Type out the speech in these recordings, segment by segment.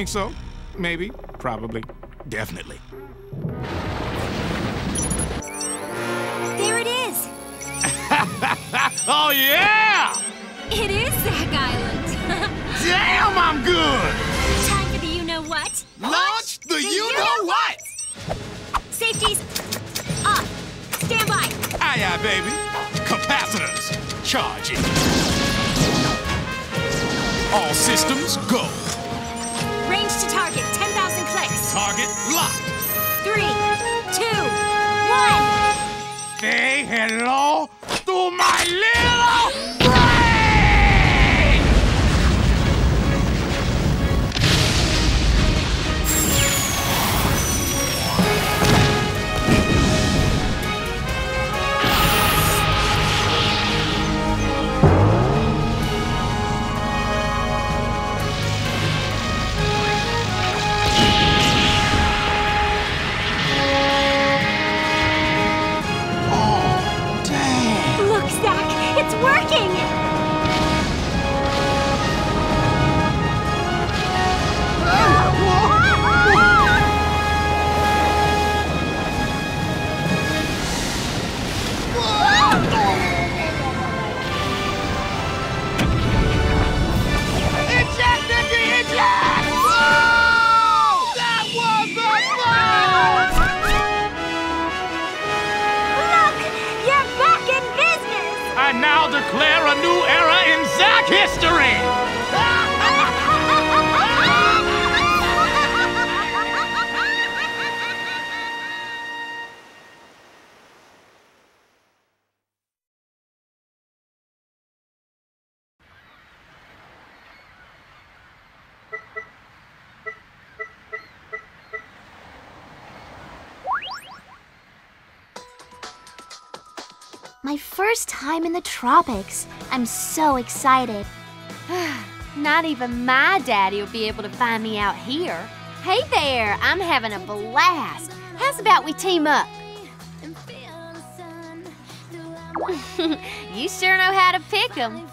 think so. Maybe. Probably. Definitely. first time in the tropics. I'm so excited. Not even my daddy will be able to find me out here. Hey there, I'm having a blast. How's about we team up? you sure know how to pick 'em.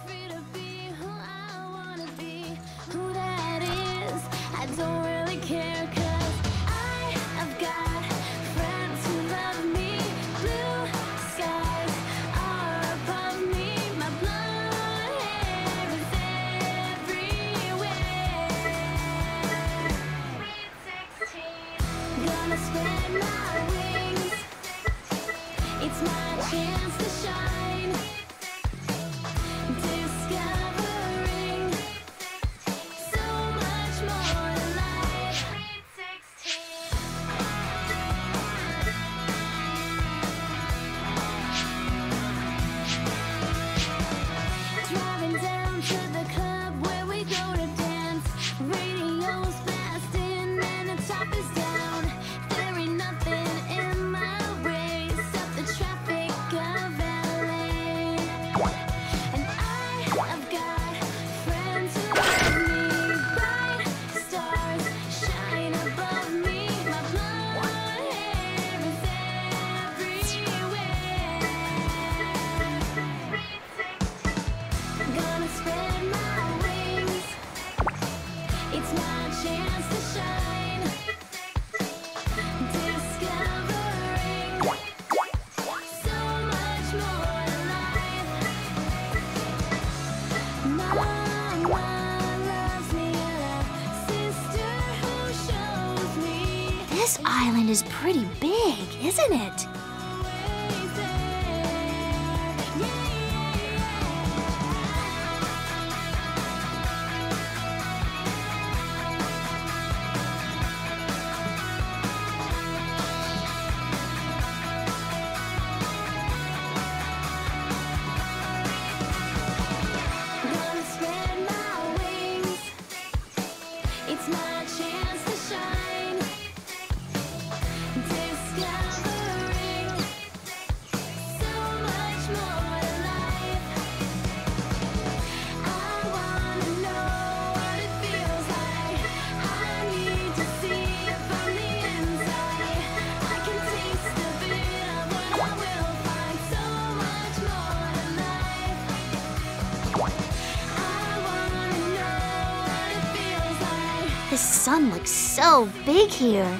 The sun looks so big here.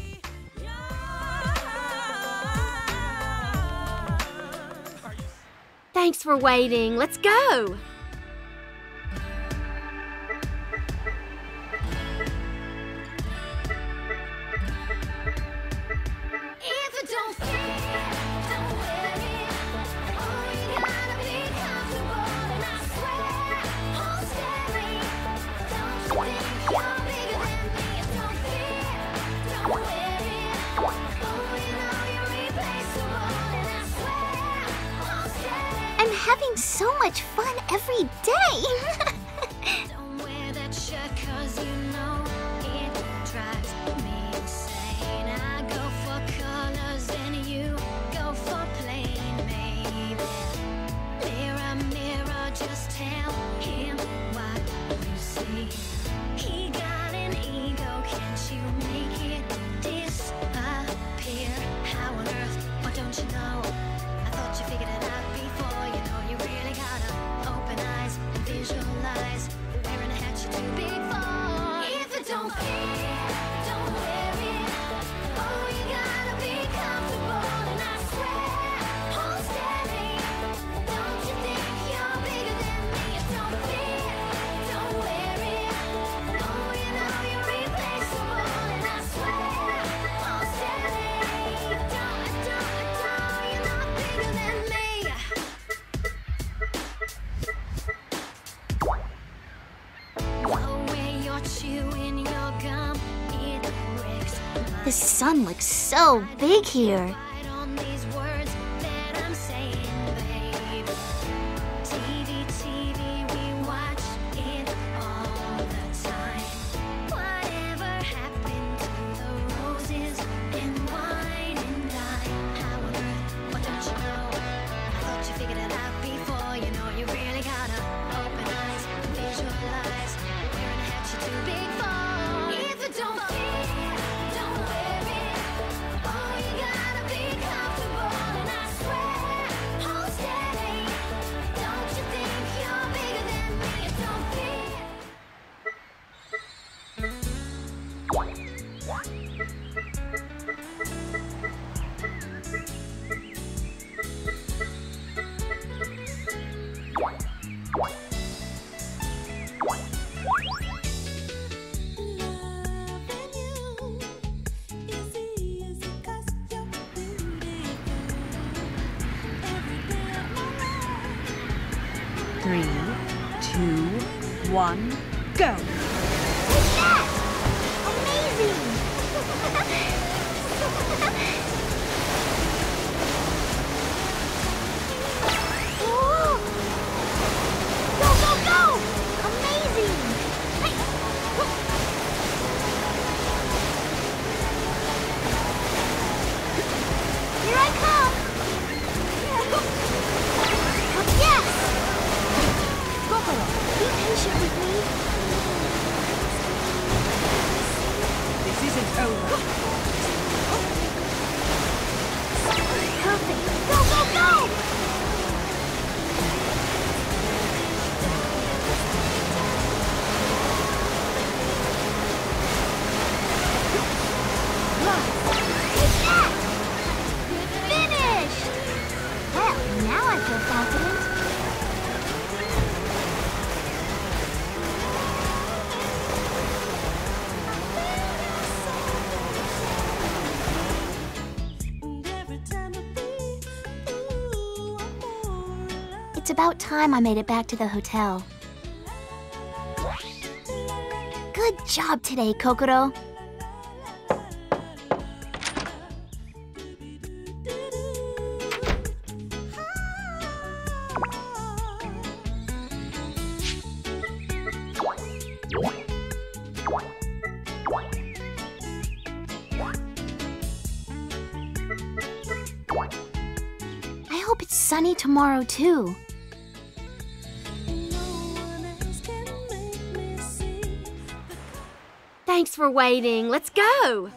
Thanks for waiting. Let's go. here. one. It's about time I made it back to the hotel. Good job today, Kokoro. tomorrow too. for waiting. Let's go.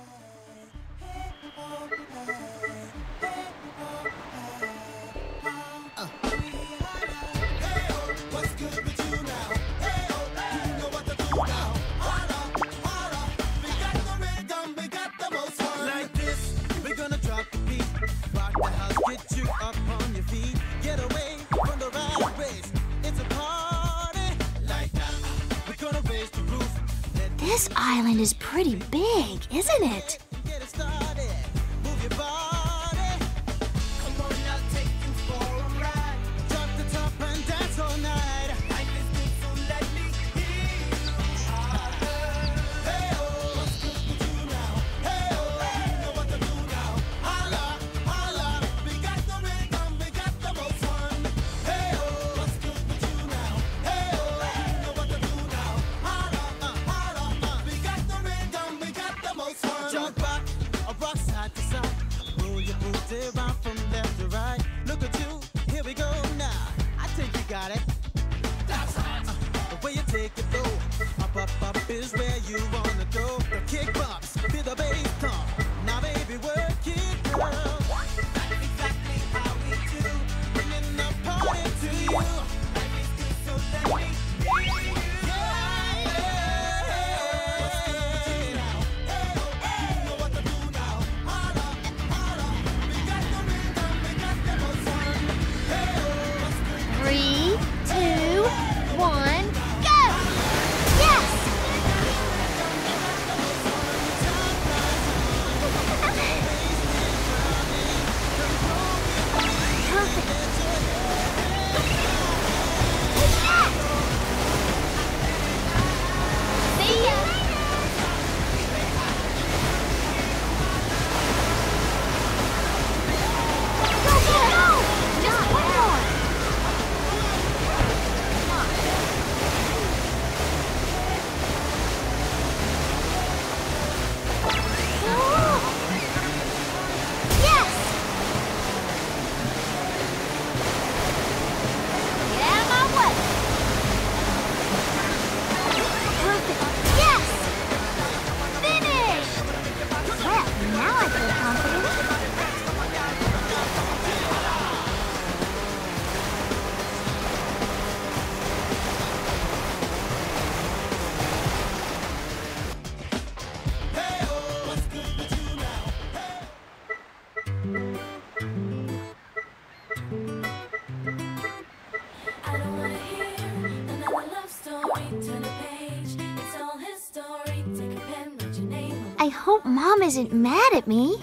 isn't mad at me.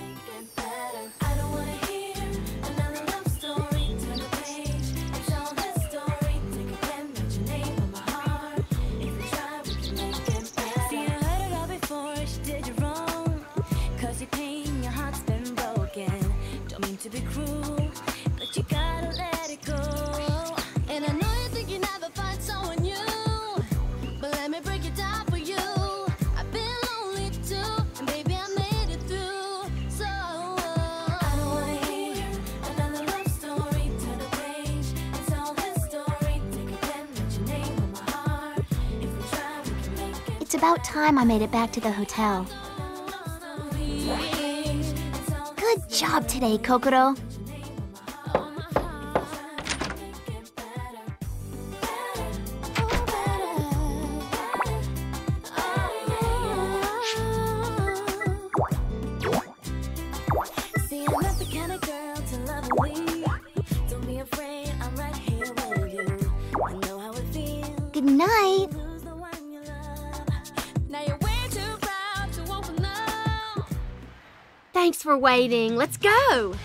time I made it back to the hotel. Good job today, Kokoro. waiting. Let's go.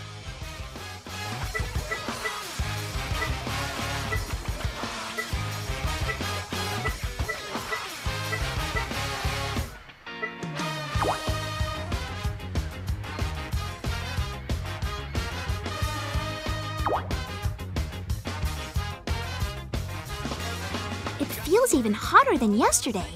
It feels even hotter than yesterday.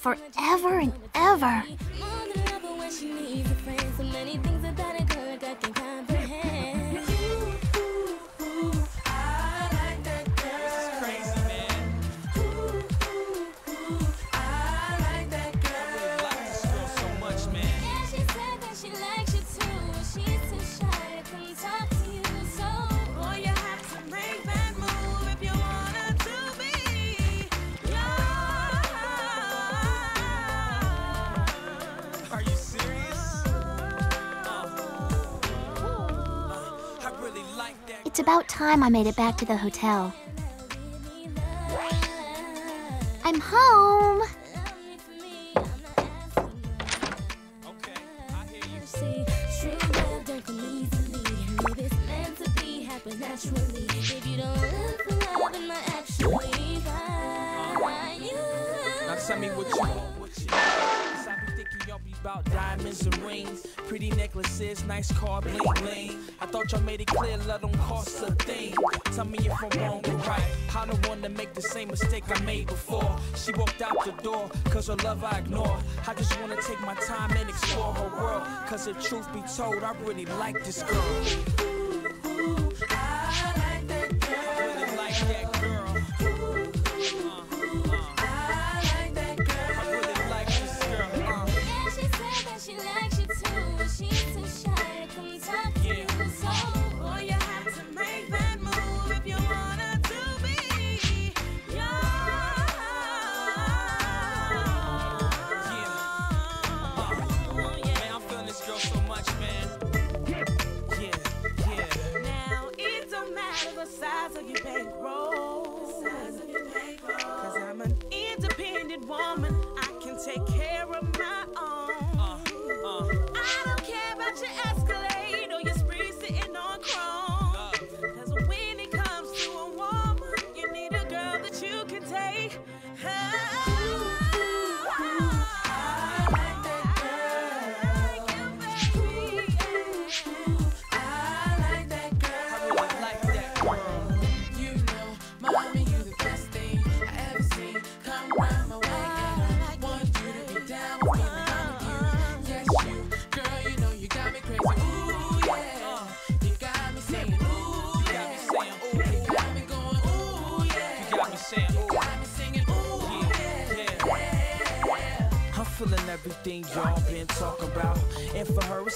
for time I made it back to the hotel. the truth be told, I really like this girl.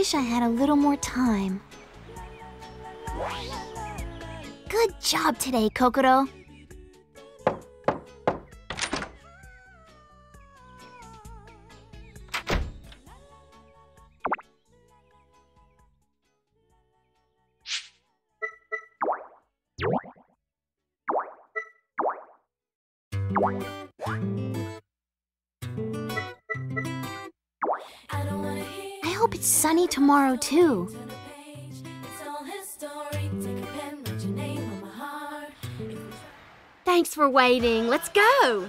wish I had a little more time. Good job today, Kokoro. sunny tomorrow too. Thanks for waiting. Let's go.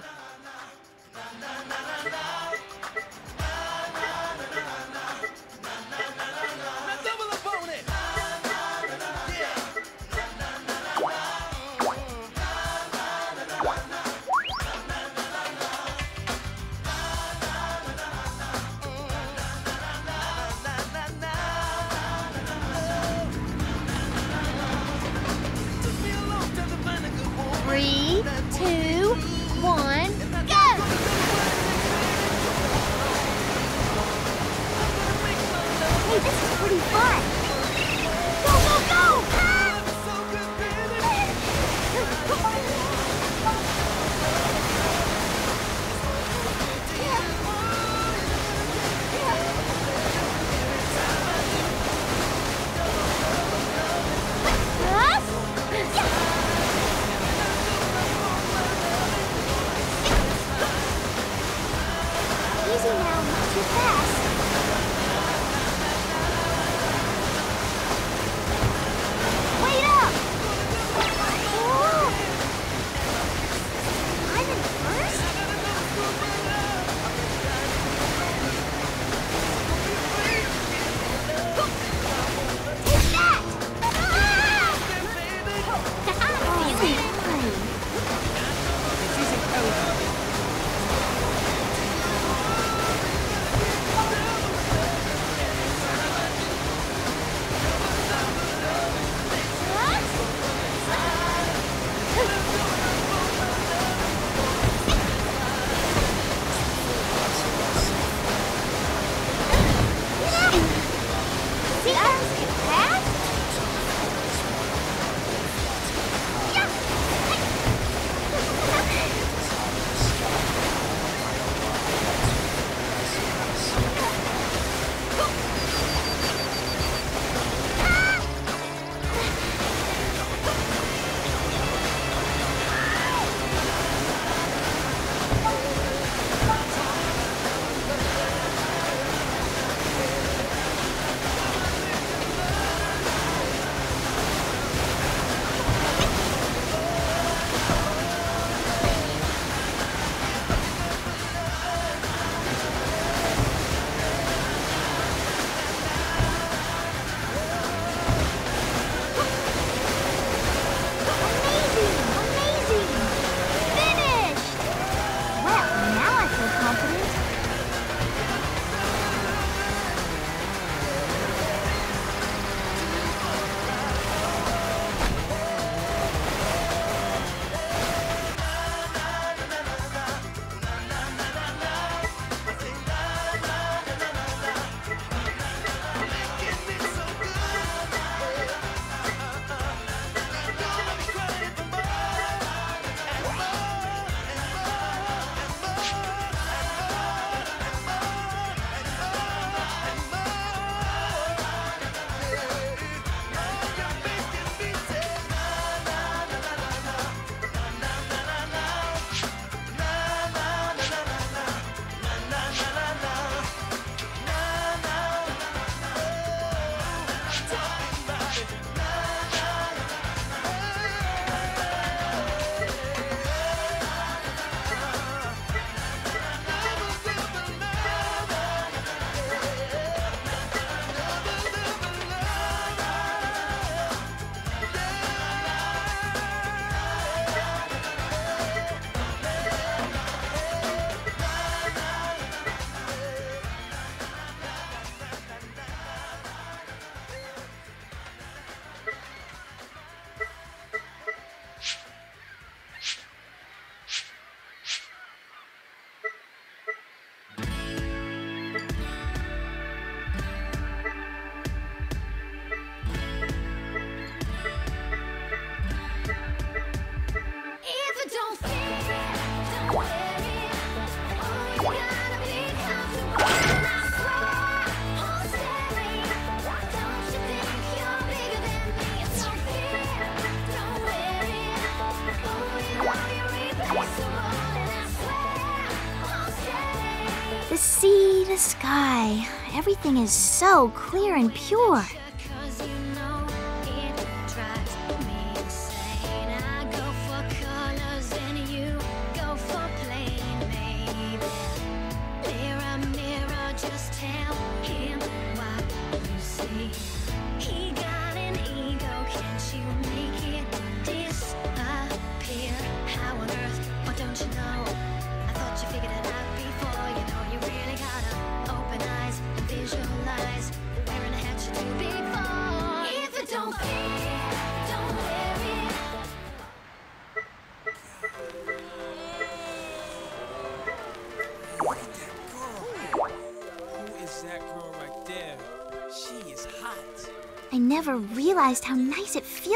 Everything is so clear and pure.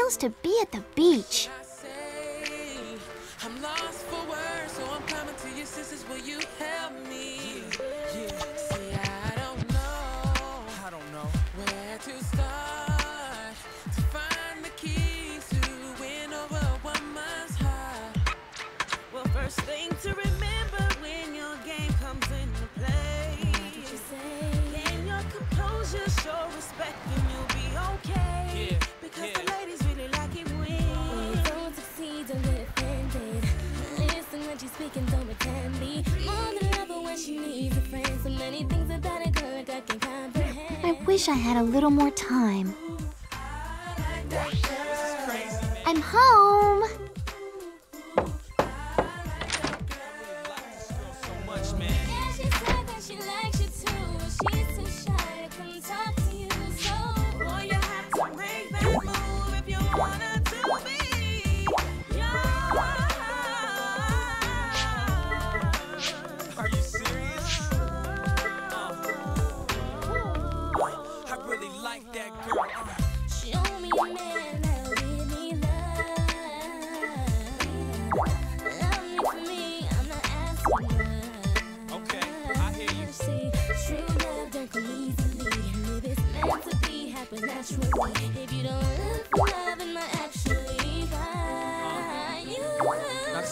else to wish I had a little more time.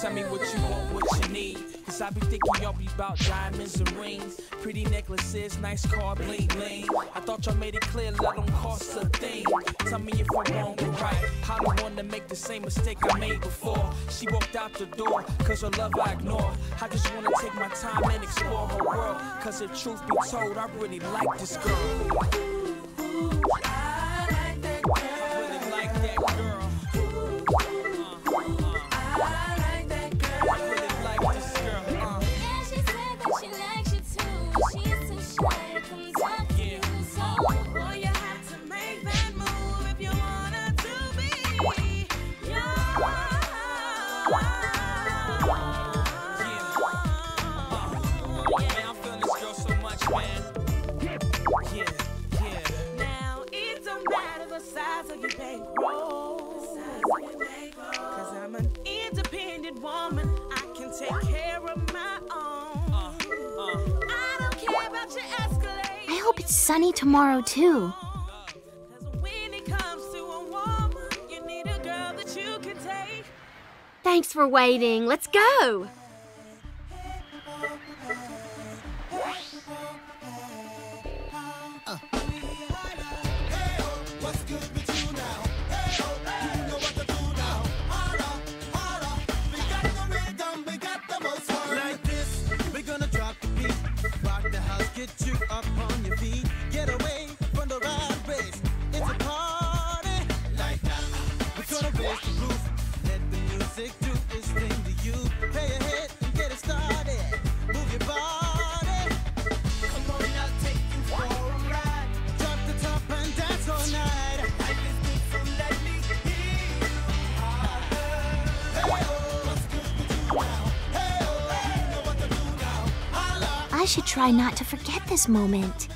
Tell me what you want, what you need. Cause I be thinking y'all be about diamonds and rings. Pretty necklaces, nice car, bling bling. I thought y'all made it clear, let them cost a thing. Tell me if I'm wrong or right. I don't wanna make the same mistake I made before. She walked out the door, cause her love I ignored. I just wanna take my time and explore her world. Cause if truth be told, I really like this girl. too. Thanks for waiting. Let's go. try not to forget this moment.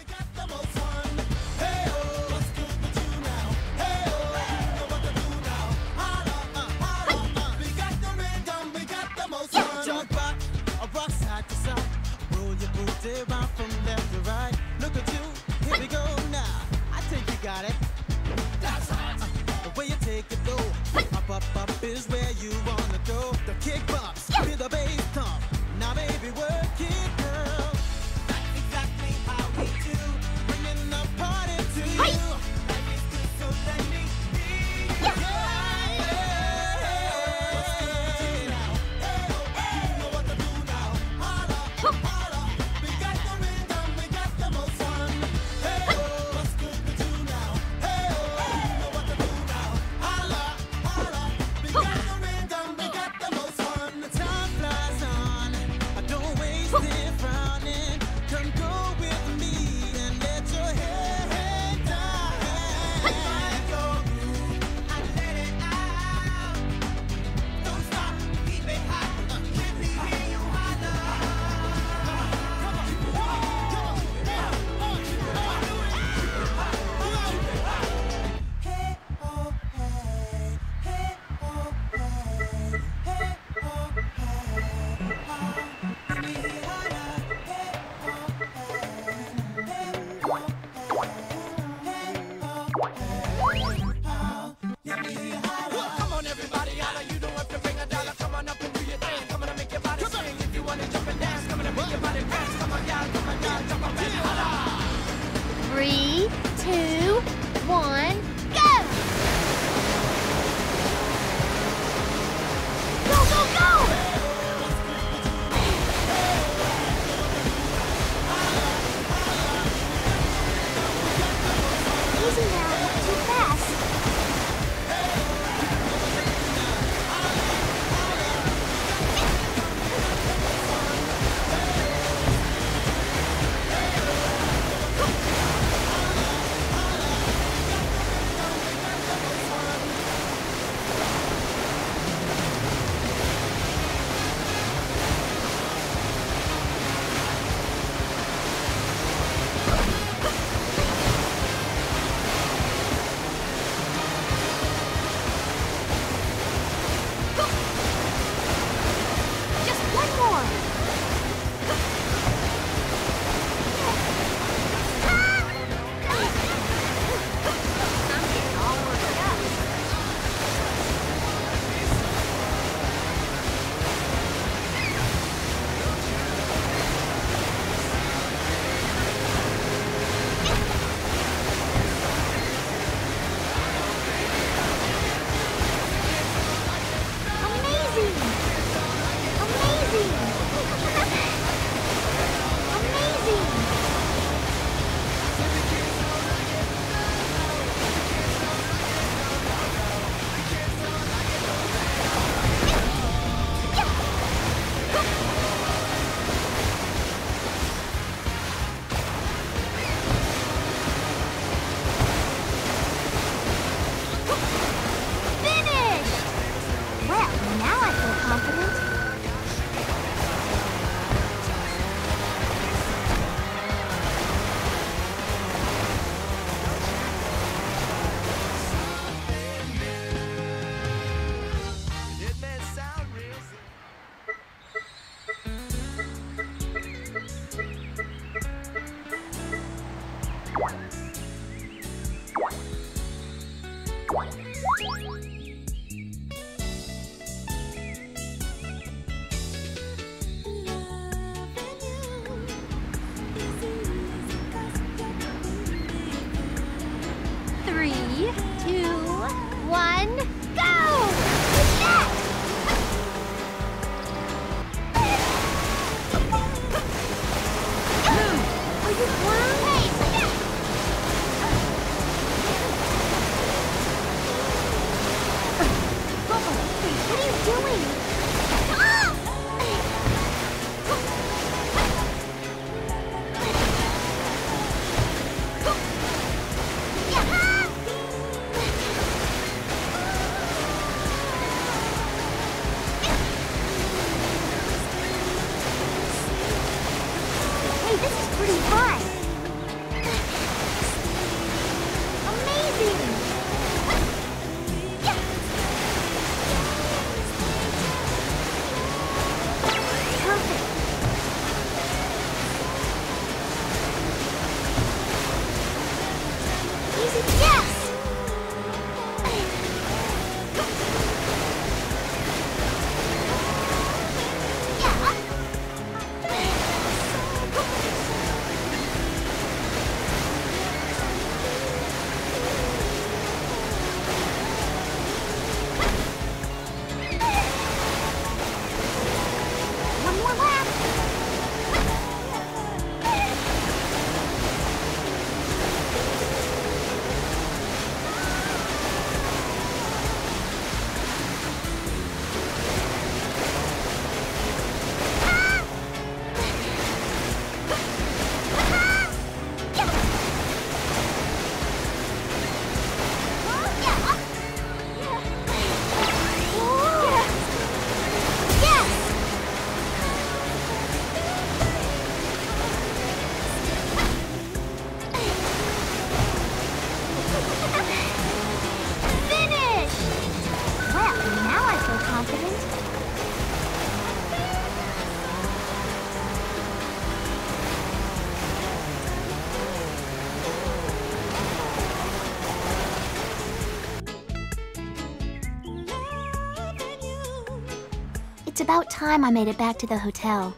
time I made it back to the hotel.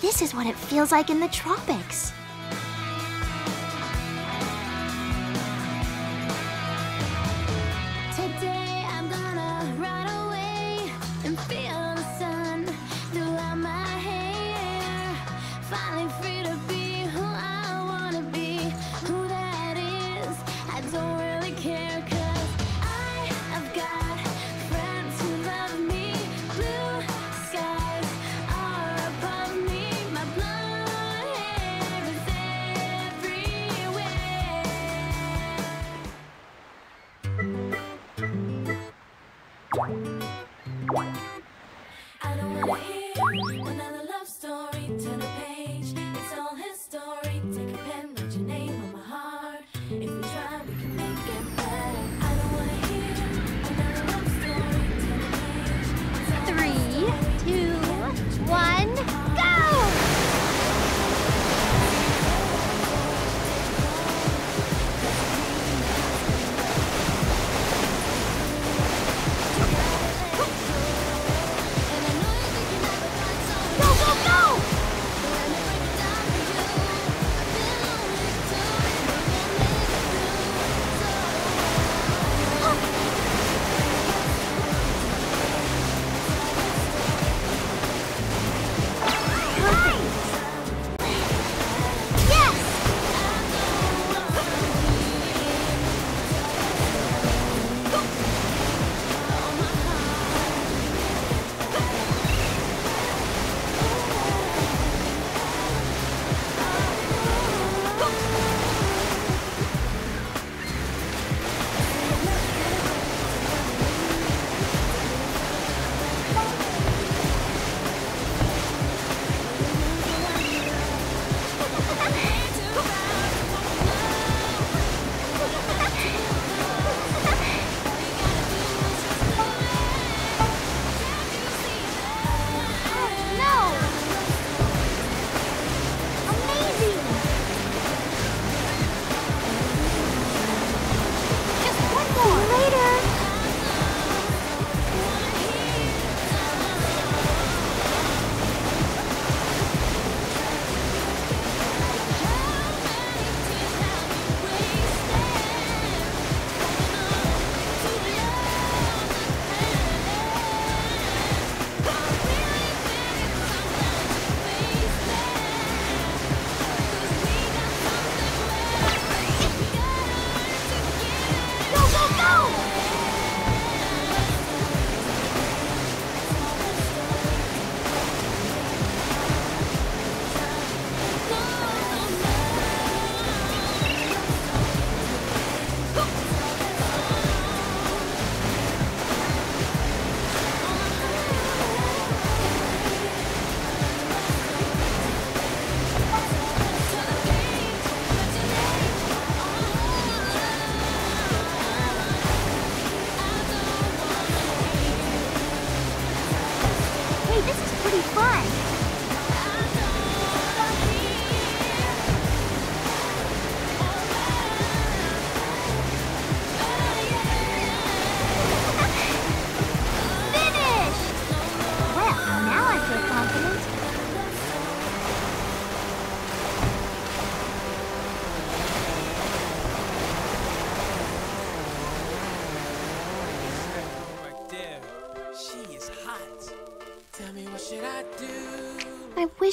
This is what it feels like in the tropics.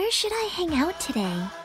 Where should I hang out today?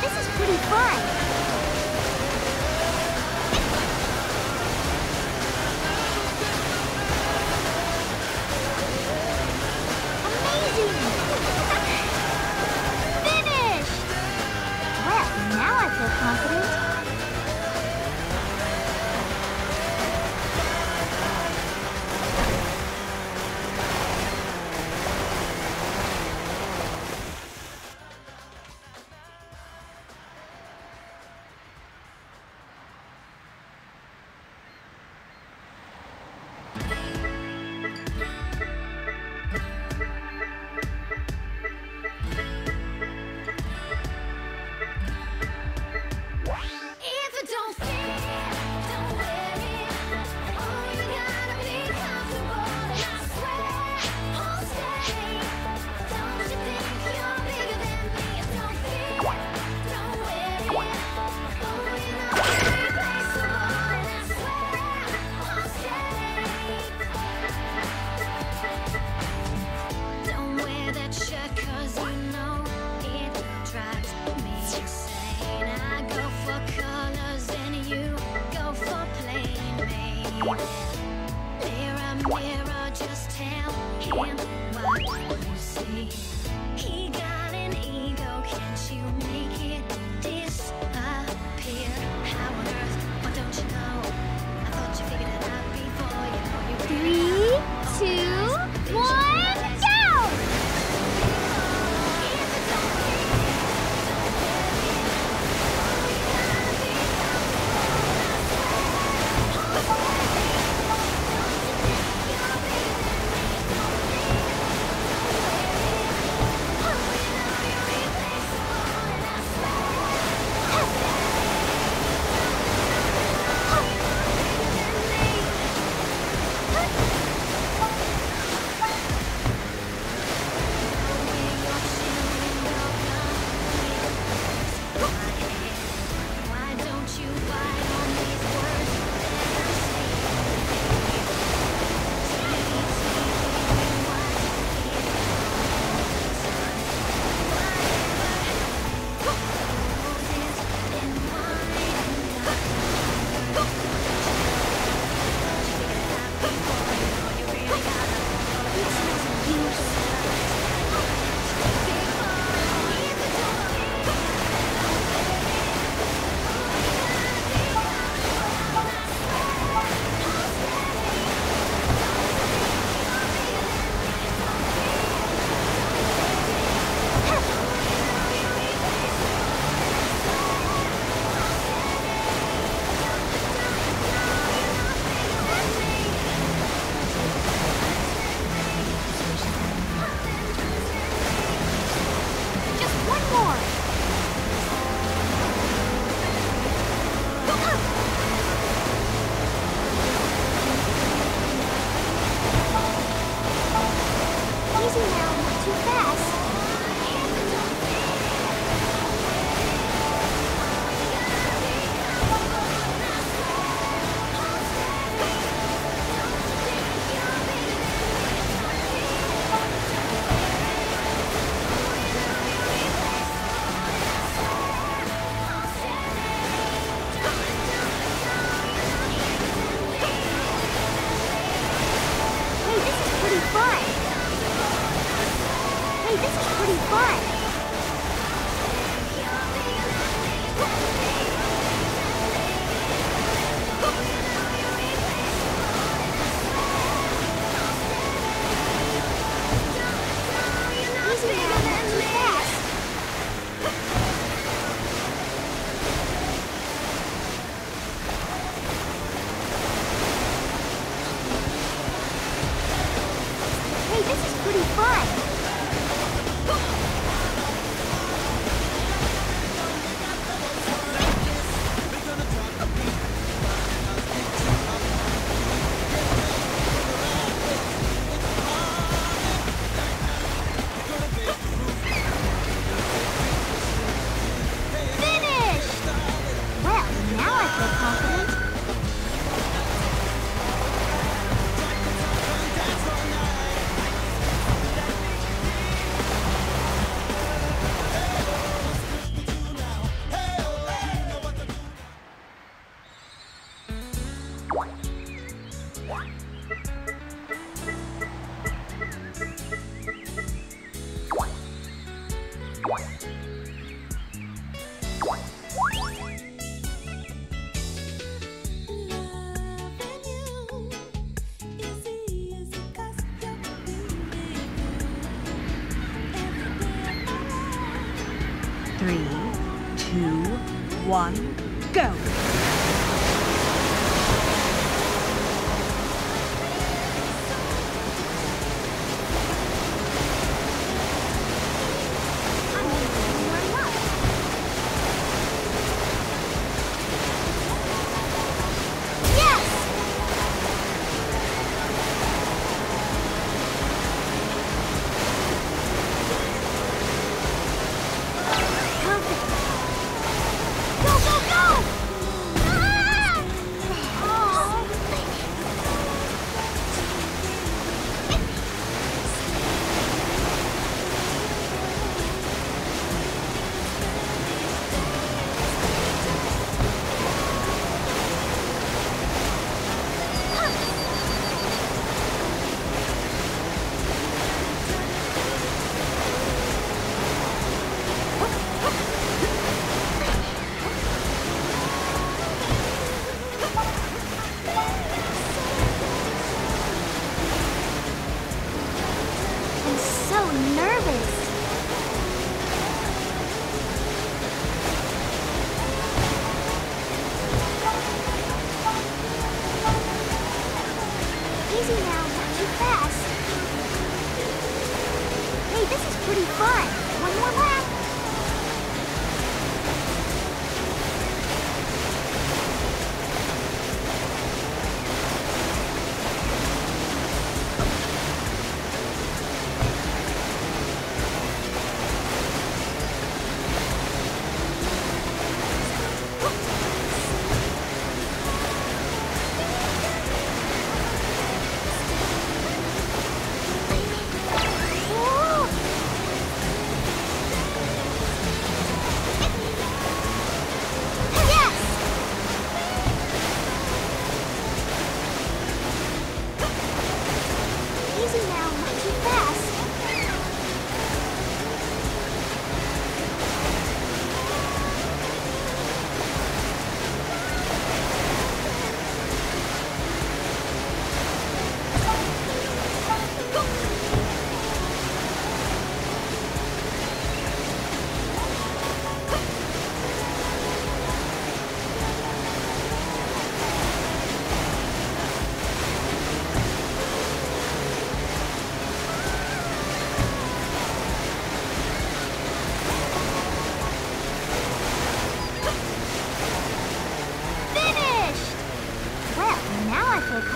this is pretty fun.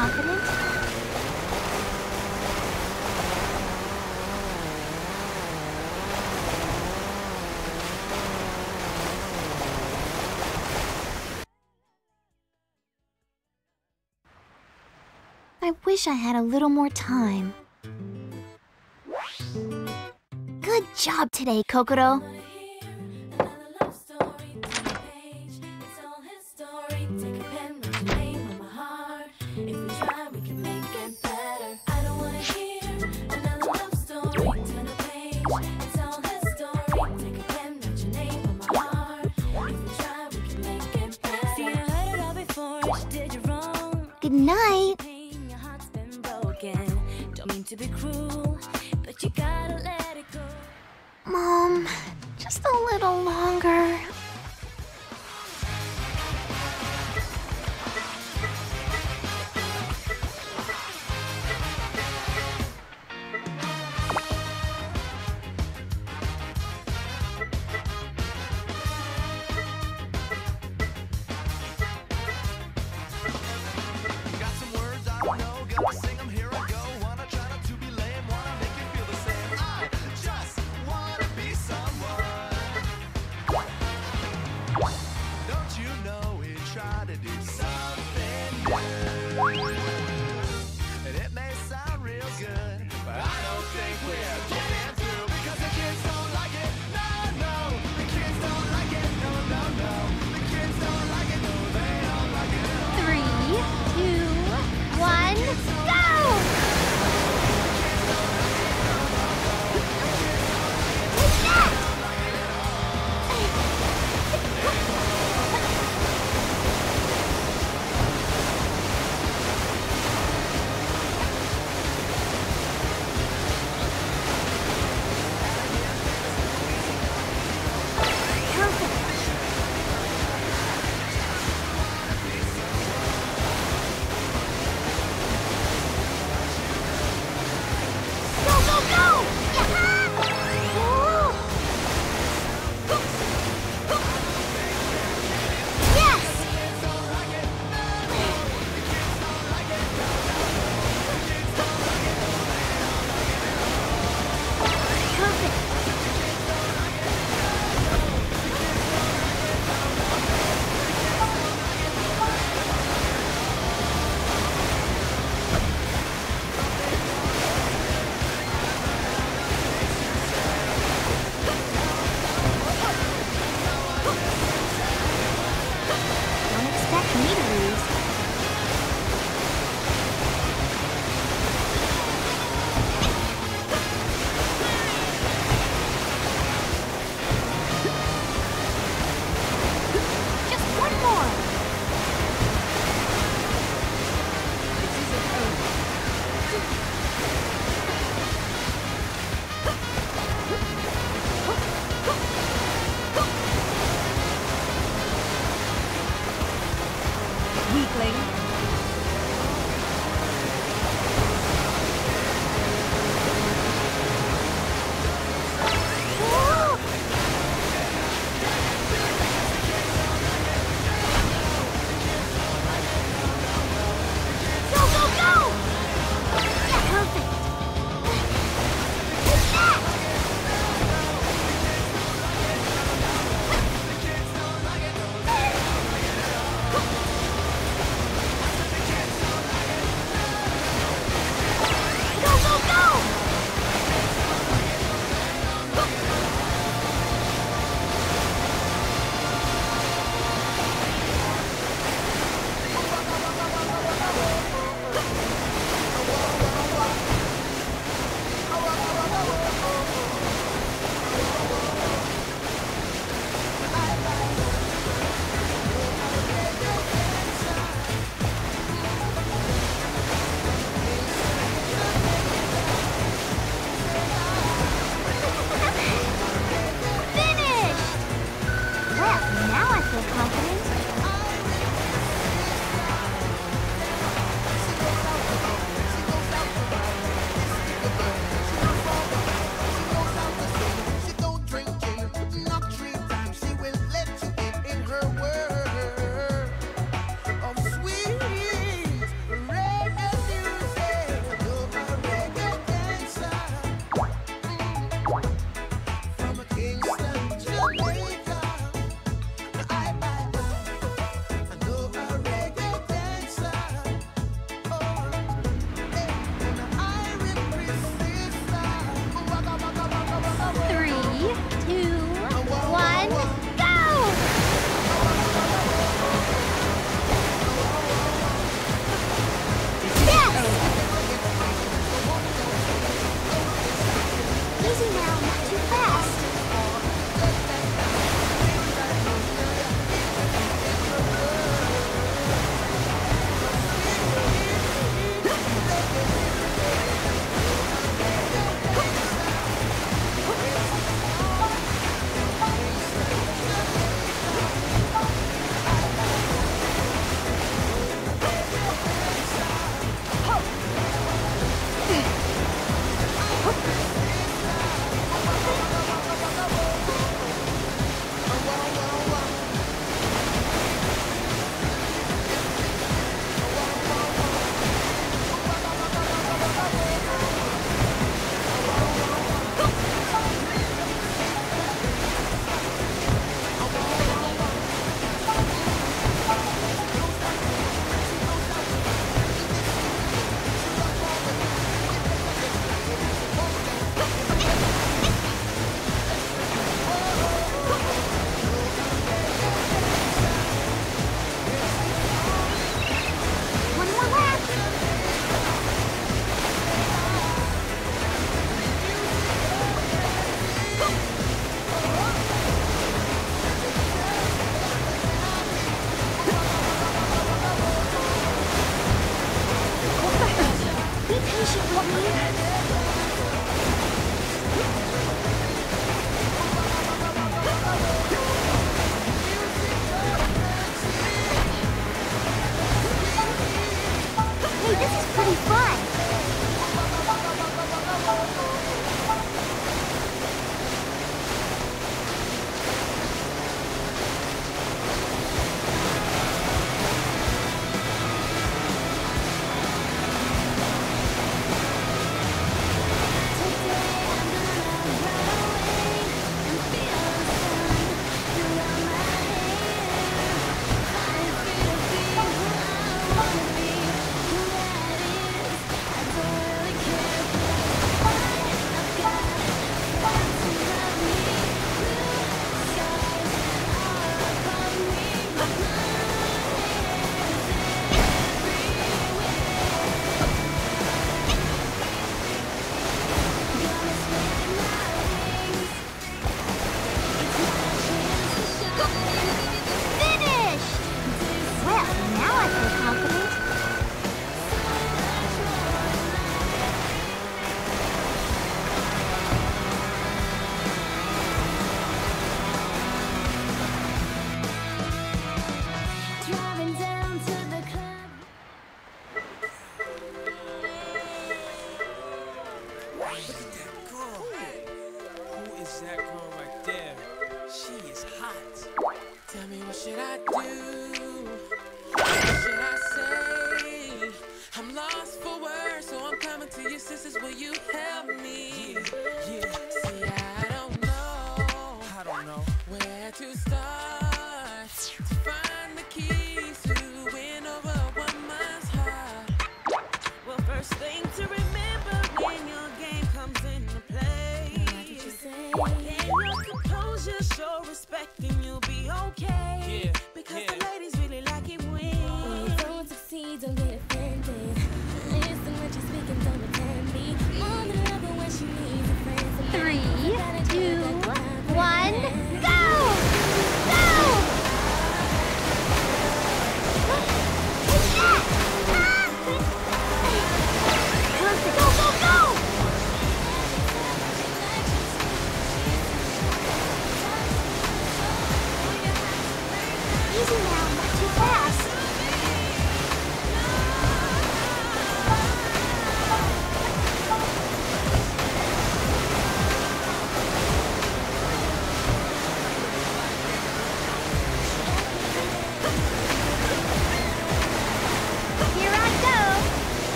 confident? I wish I had a little more time. Good job today, Kokoro.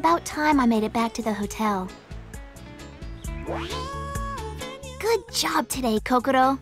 about time I made it back to the hotel. Good job today, Kokoro.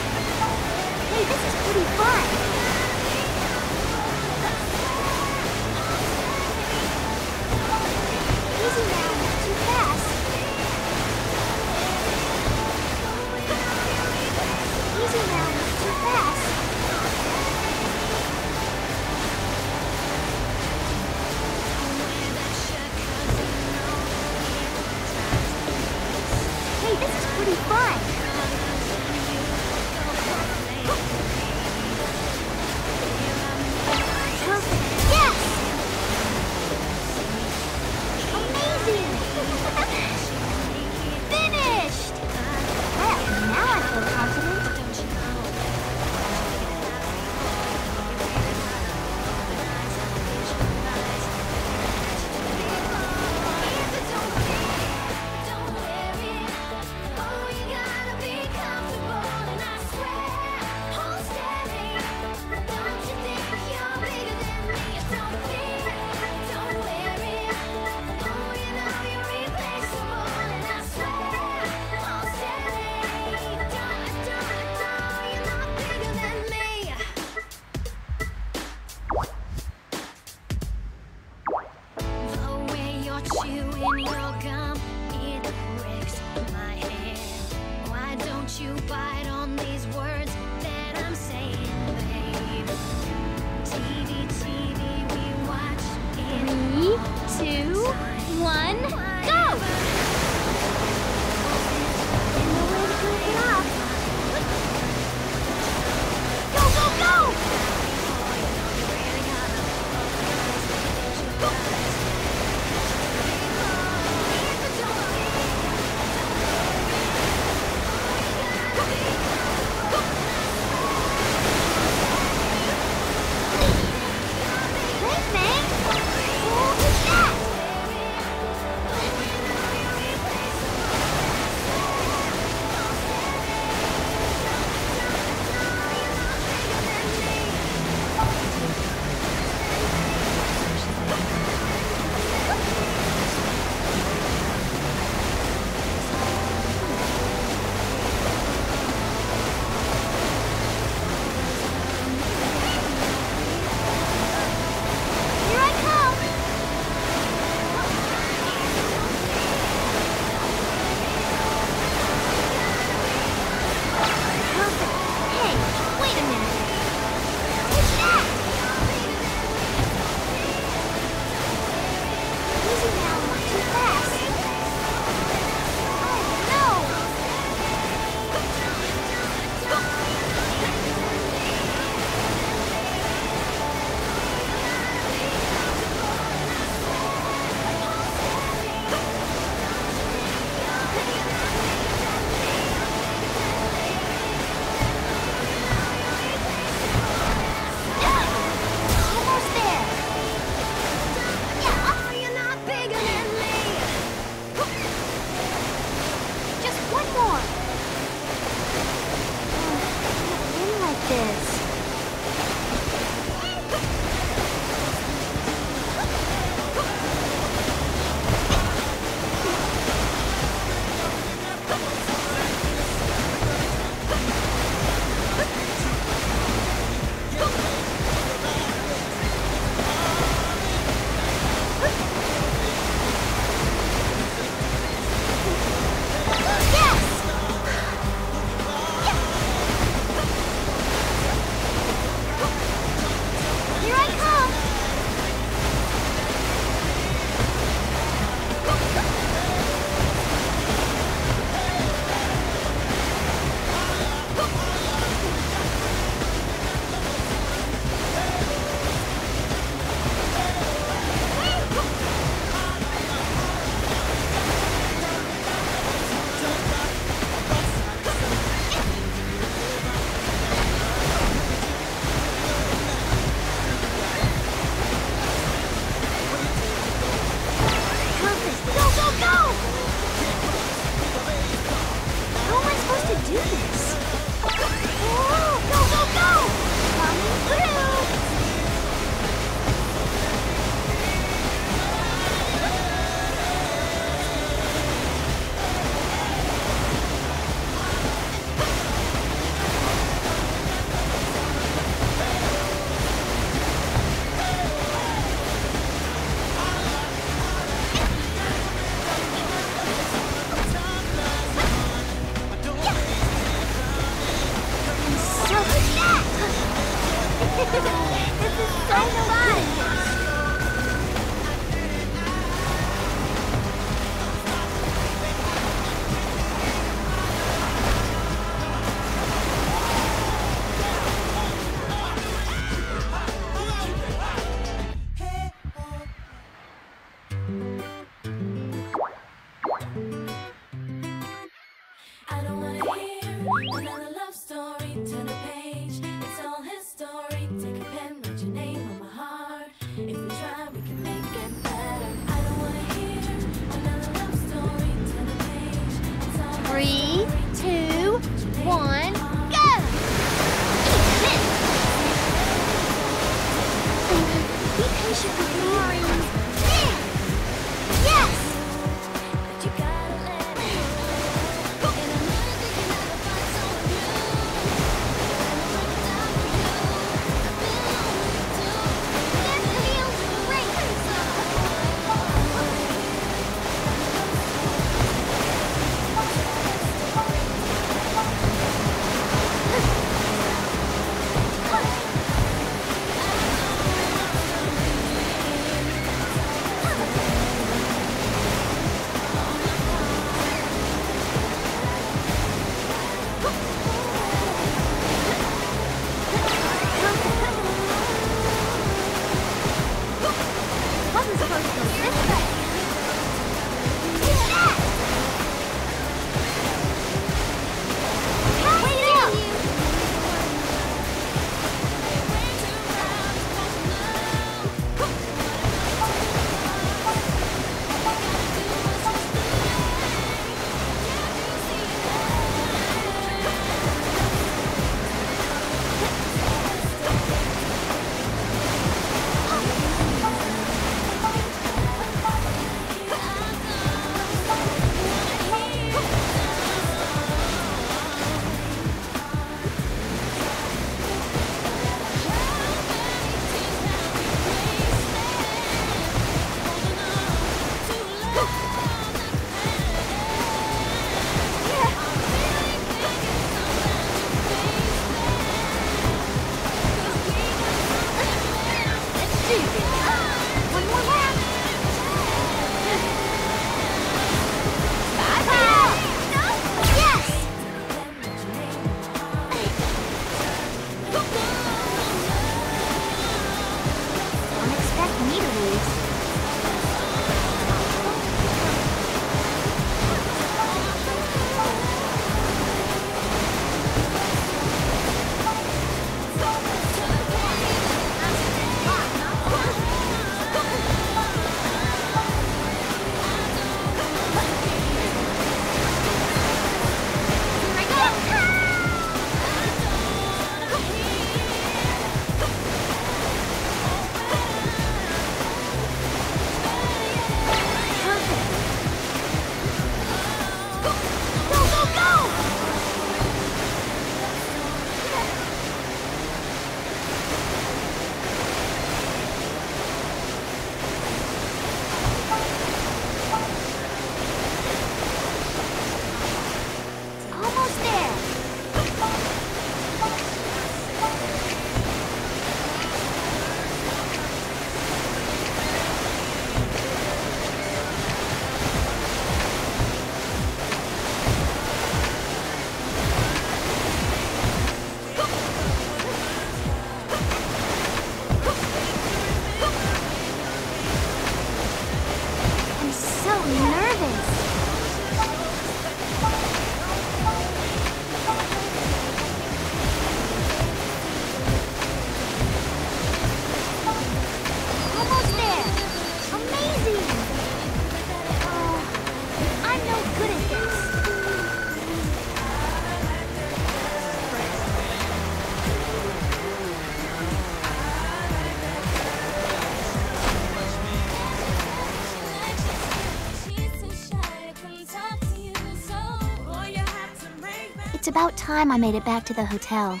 Time I made it back to the hotel.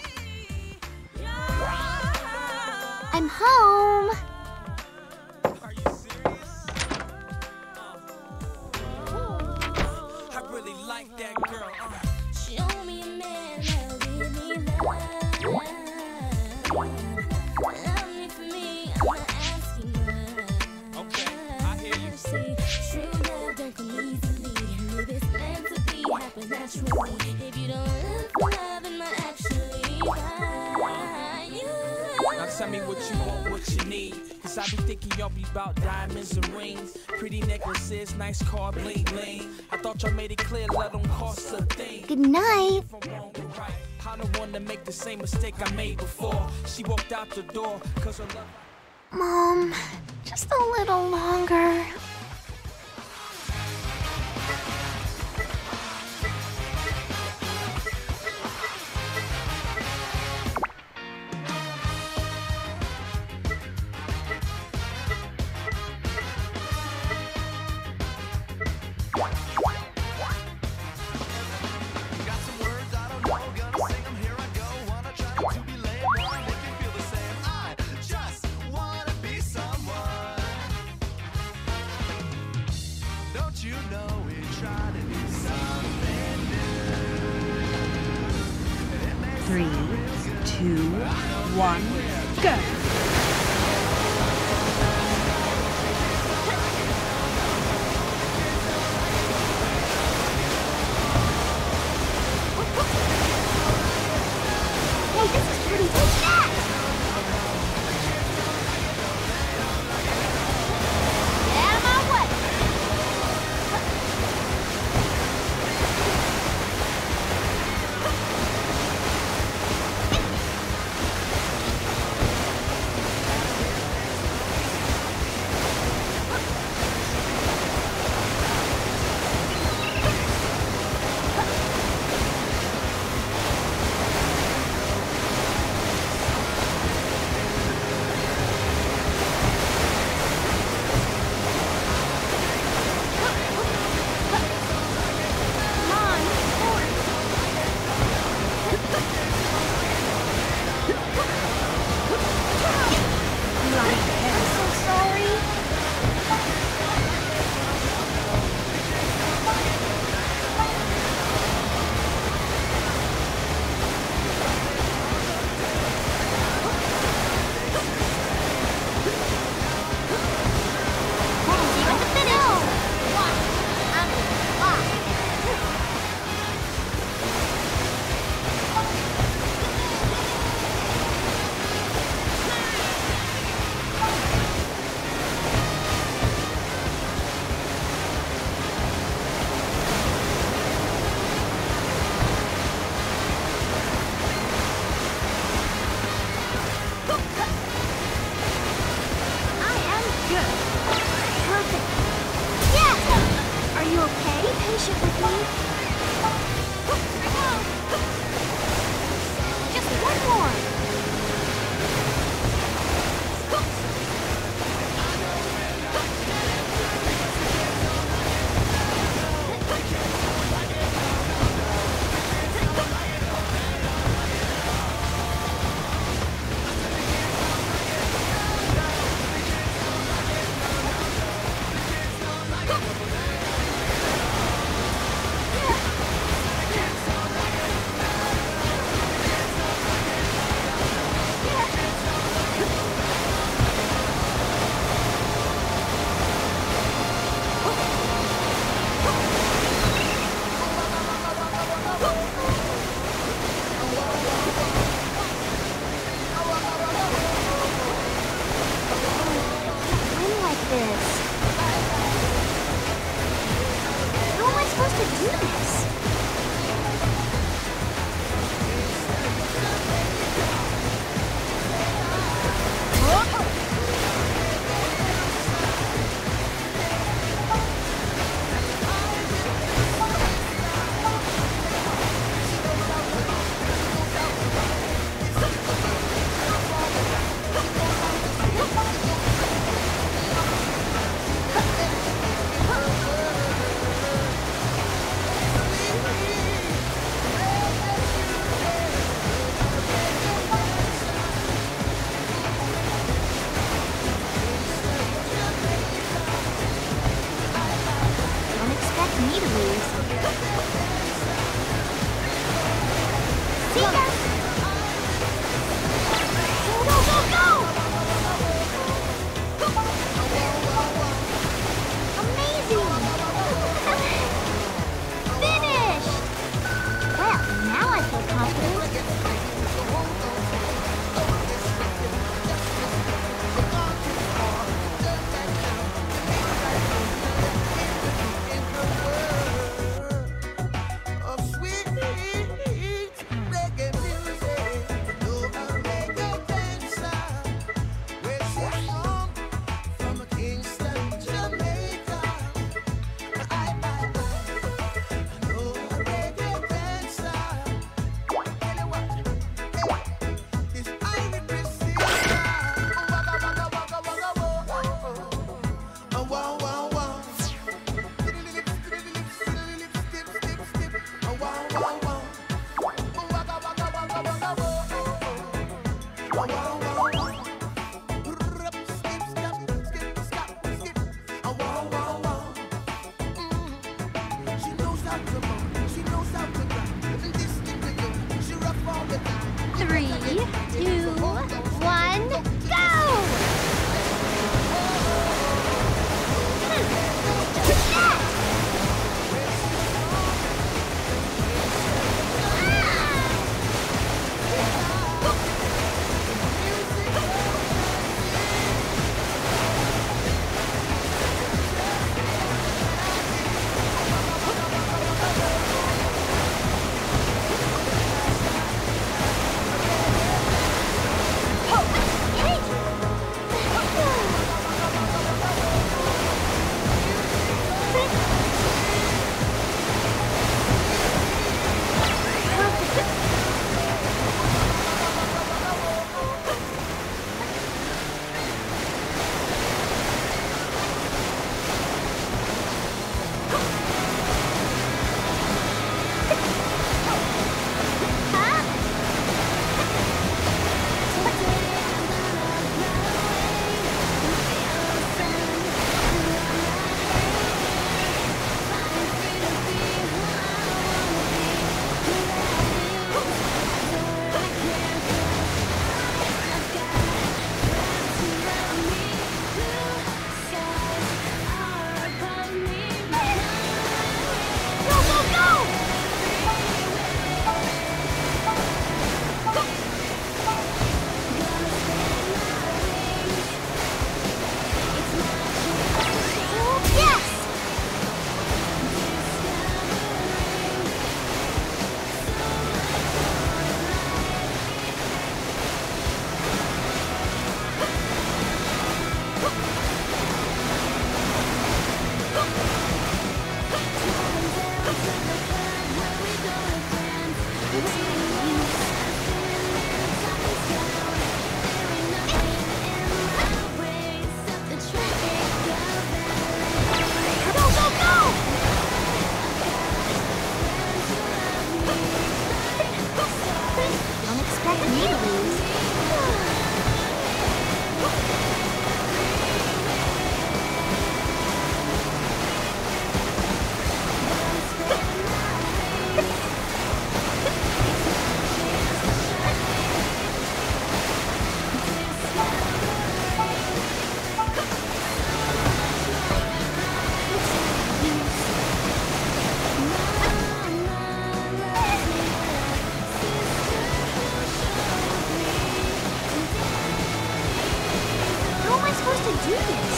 I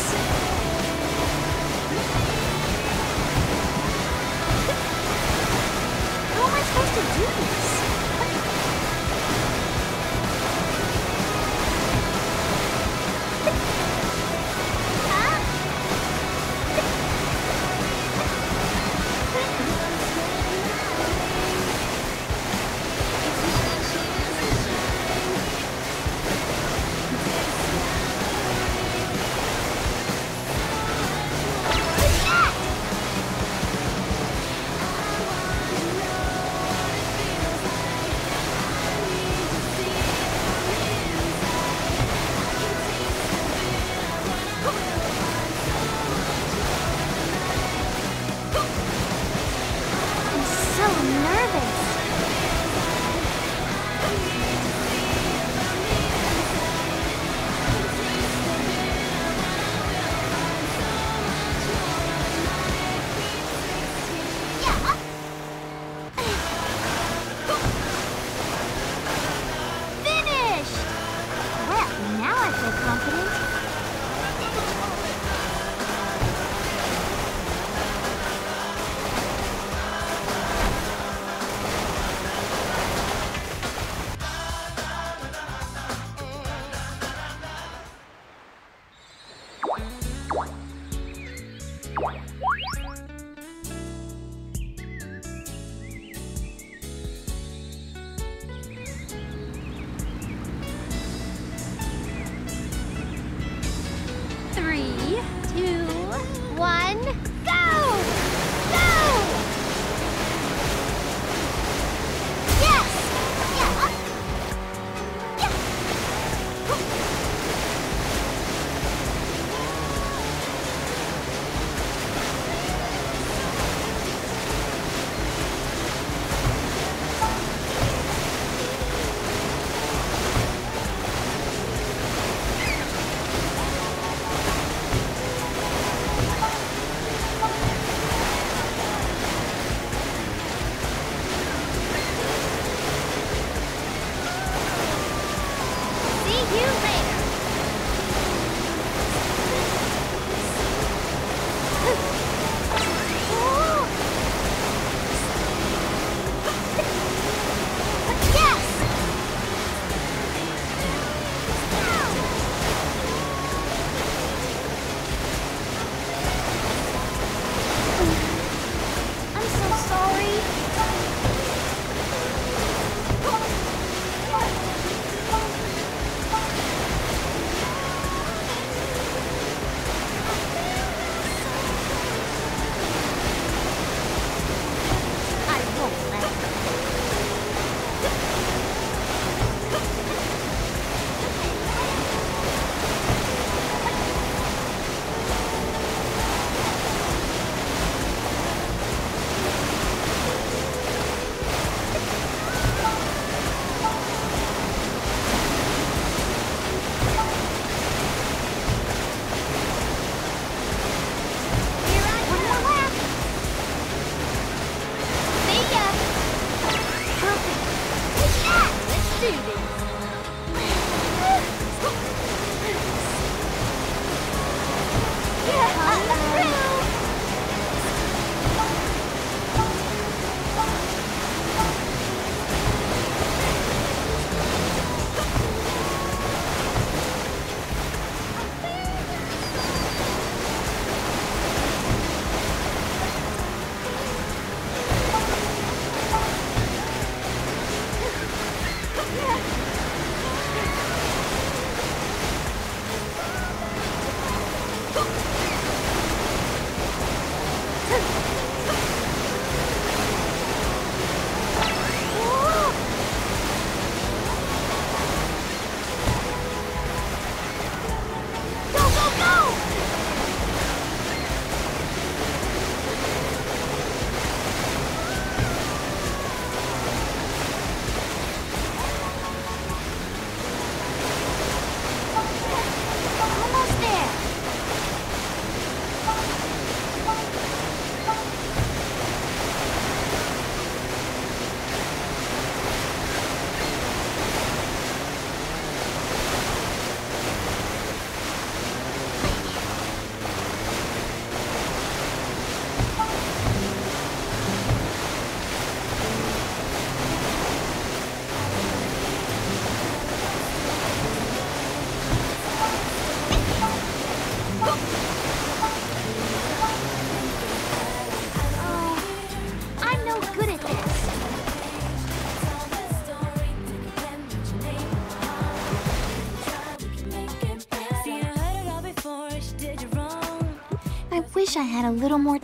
wish I had a little more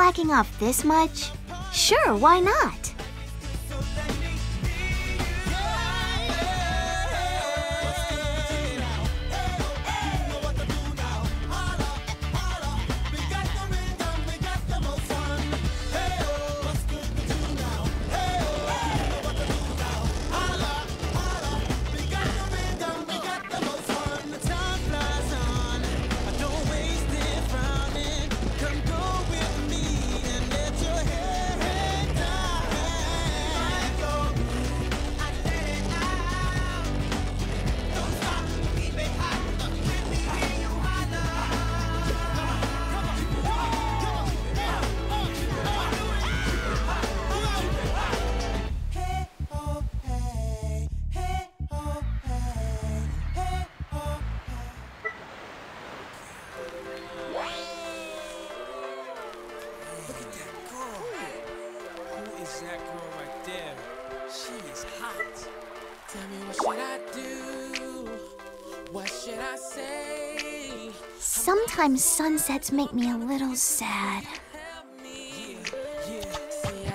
slacking off this much? Sure, why not? Sunsets make me a little sad. Yeah, yeah. See,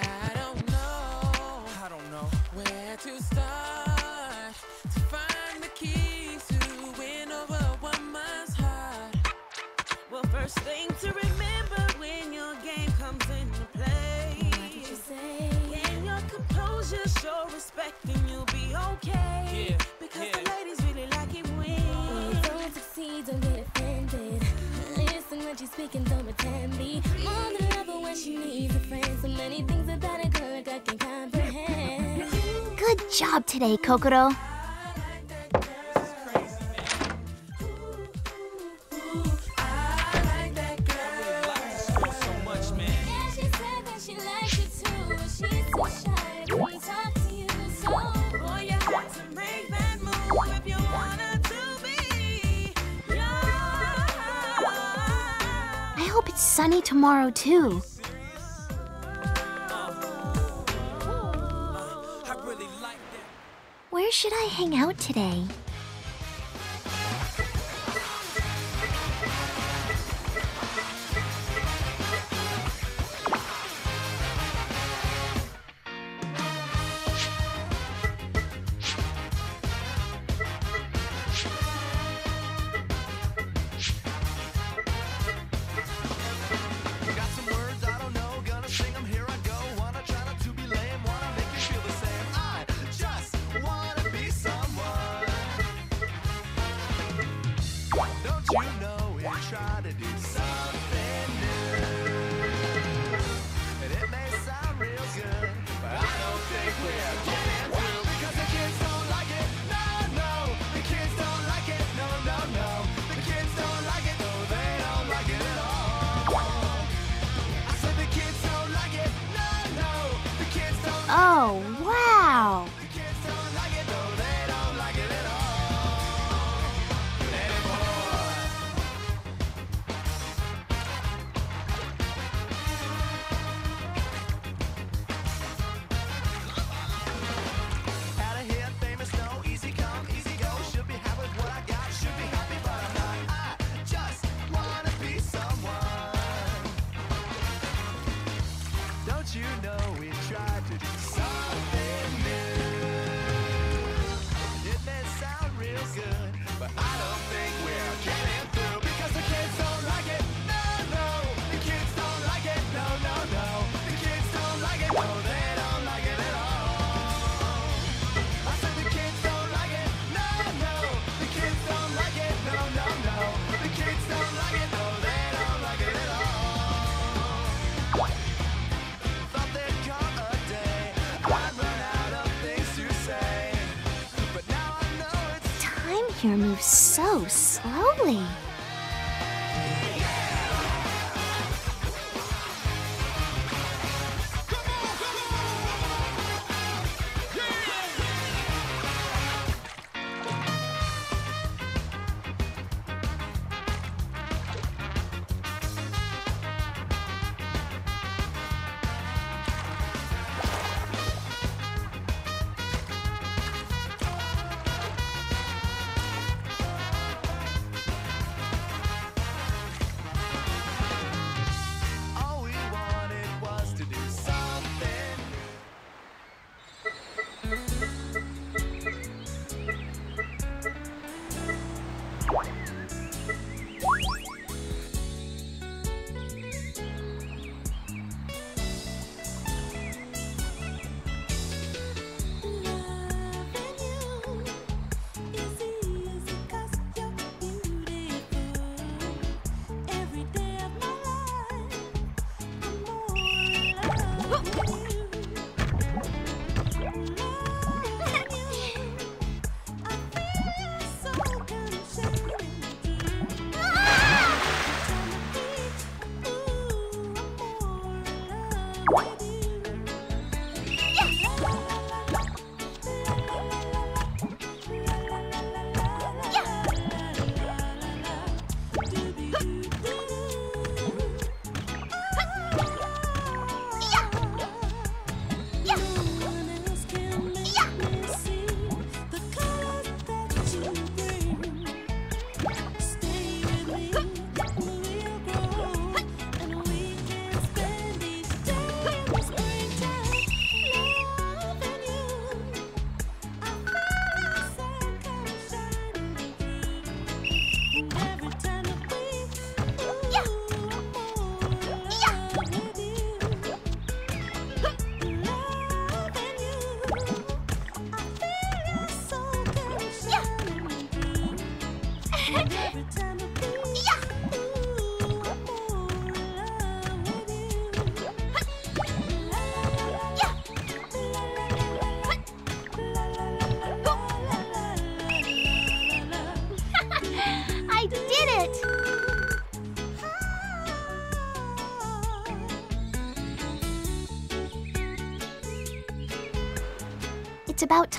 when she needs a friend. So many things about a girl can comprehend. Good job today, Kokoro. sunny tomorrow too. Where should I hang out today?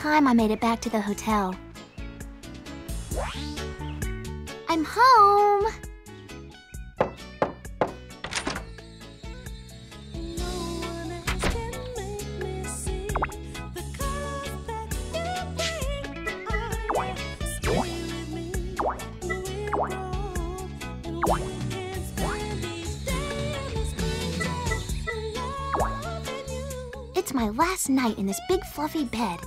time I made it back to the hotel. I'm home! It's my last night in this big fluffy bed.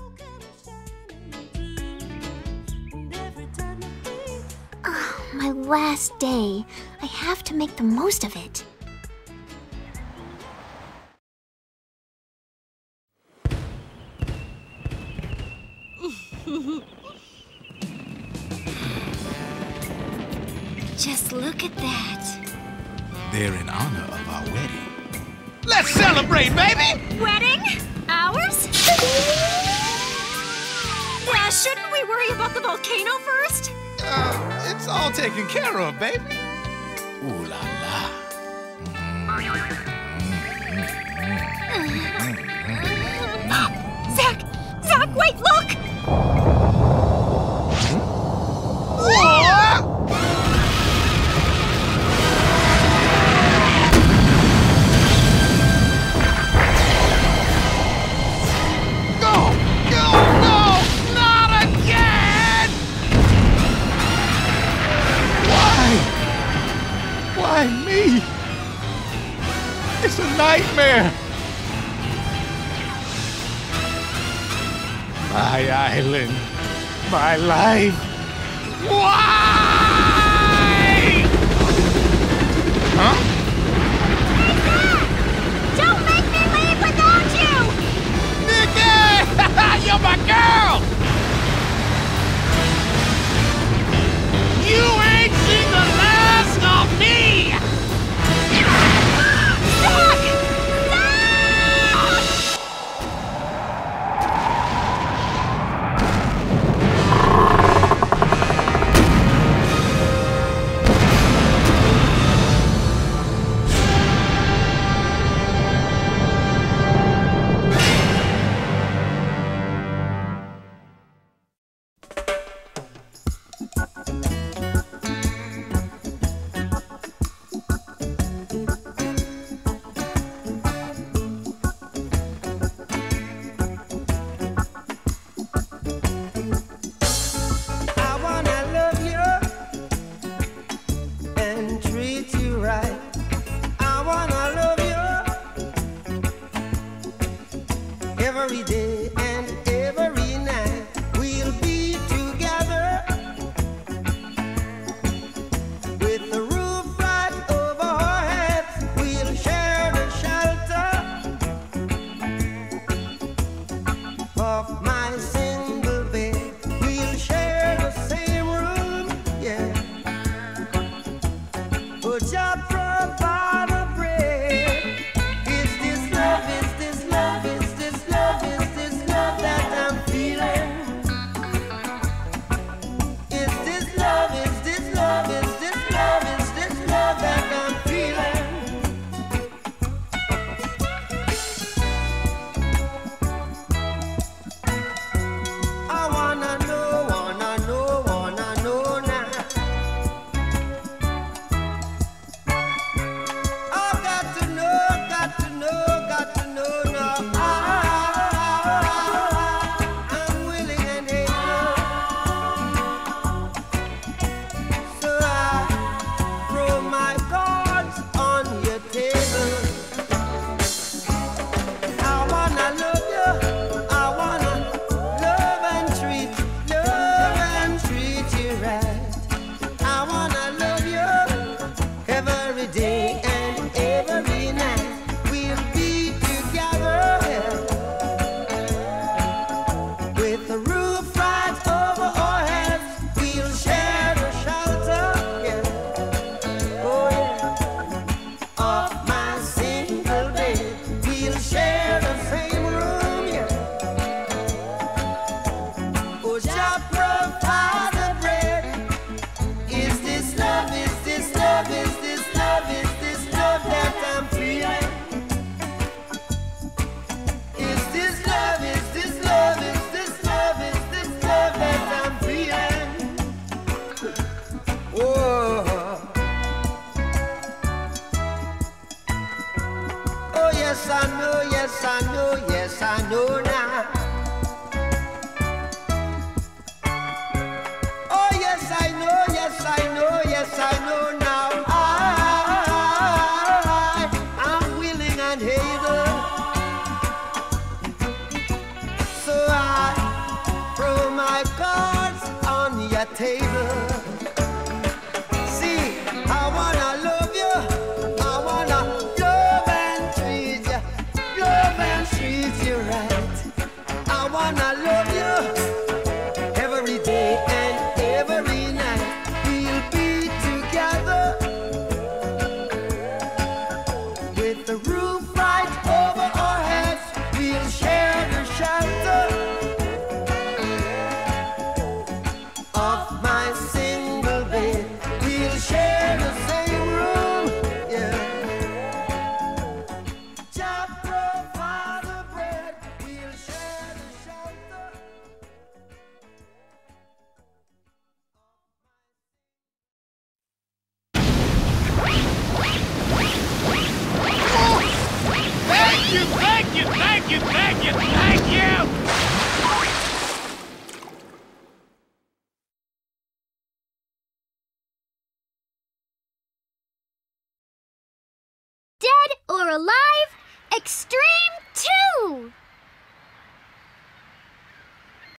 day. I have to make the most of it.